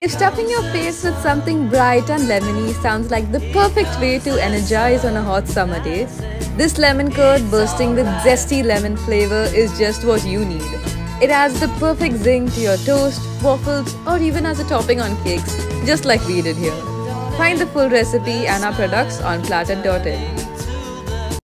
If stuffing your face with something bright and lemony sounds like the perfect way to energize on a hot summer day, this lemon curd bursting with zesty lemon flavor is just what you need. It adds the perfect zing to your toast, waffles, or even as a topping on cakes, just like we did here. Find the full recipe and our products on plattered.in.